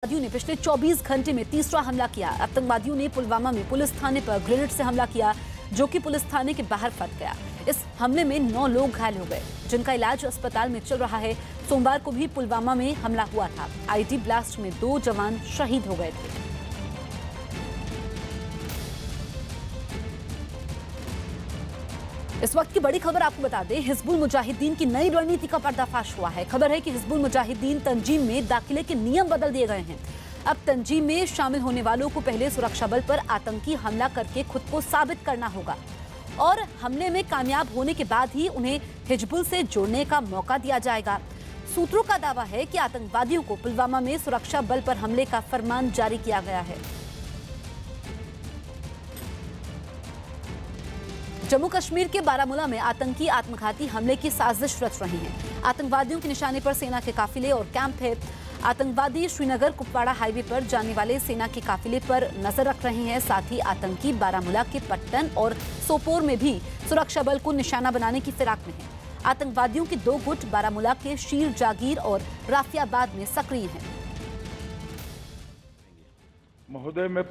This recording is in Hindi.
आतंकवादियों ने पिछले 24 घंटे में तीसरा हमला किया। आतंकवादियों ने पुलवामा में पुलिस थाने पर ग्रेनेड से हमला किया, जो कि पुलिस थाने के बाहर फट गया। इस हमले में नौ लोग घायल हो गए, जिनका इलाज अस्पताल में चल रहा है। सोमवार को भी पुलवामा में हमला हुआ था। आईटी ब्लास्ट में दो जवान शहीद हो गए थे। इस वक्त की बड़ी खबर आपको बता दें, हिजबुल मुजाहिदीन की नई रणनीति का पर्दाफाश हुआ है। खबर है कि हिजबुल मुजाहिदीन तंजीम में दाखिले के नियम बदल दिए गए हैं। अब तंजीम में शामिल होने वालों को पहले सुरक्षा बल पर आतंकी हमला करके खुद को साबित करना होगा। और हमले में कामयाब होने के बाद ही उन्हें हिजबुल से जोड़ने का मौका दिया जाएगा। सूत्रों का दावा है कि आतंकवादियों को पुलवामा में सुरक्षा बल पर हमले का फरमान जारी किया गया है। जम्मू कश्मीर के बारामूला में आतंकी आत्मघाती हमले की साजिश रच रहे हैं। आतंकवादियों के निशाने पर सेना के काफिले और कैंप है। आतंकवादी श्रीनगर, कुपवाड़ा हाईवे पर जाने वाले सेना के काफिले पर नज़र रख रहे हैं। साथ ही आतंकी बारामूला के पट्टन और सोपोर में भी सुरक्षा बल को निशाना बनाने की फिराक में है। आतंकवादियों के दो गुट बारामूला के शीर जागीर और राफियाबाद में सक्रिय हैं। महोदय, मैं